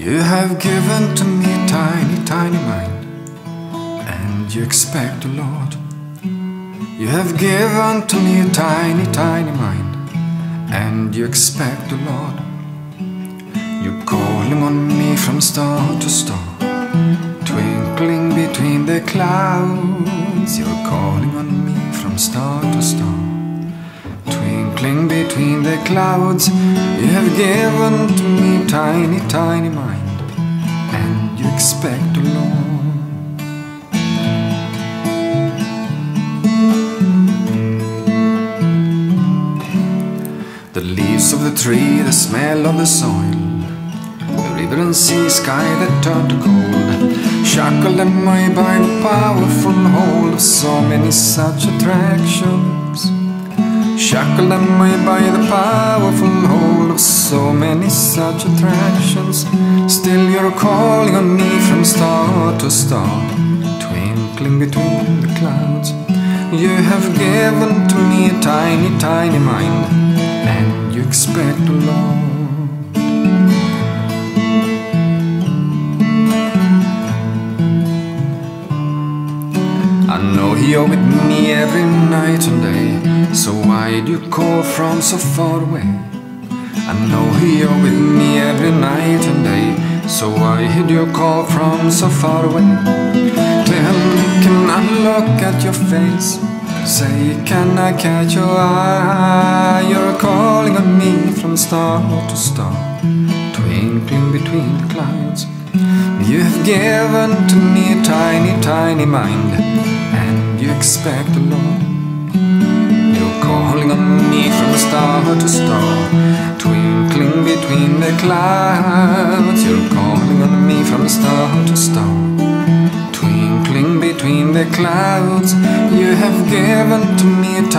You have given to me a tiny, tiny mind, and you expect a lot. You have given to me a tiny, tiny mind, and you expect a lot. You're calling on me from star to star, twinkling between the clouds. You're calling on me from star between the clouds. You have given to me tiny, tiny mind, and you expect a lot. The leaves of the tree, the smell of the soil, the river and sea, sky that turned to gold. Shackled am I by the powerful hold of so many such attractions. Shackled am I by the powerful hold of so many such attractions. Still you're calling on me from star to star, twinkling between the clouds. You have given to me a tiny, tiny mind, and you expect a lot. Know you're with me every night and day, so why do you call from so far away? I know you're with me every night and day, so why do you call from so far away? Tell me, can I look at your face? Say, can I catch your eye? You're calling on me from star to star, twinkling between the clouds. You have given to me a tiny, tiny mind, expect a lot. You're calling on me from star to star, twinkling between the clouds. You're calling on me from star to star, twinkling between the clouds. You have given to me a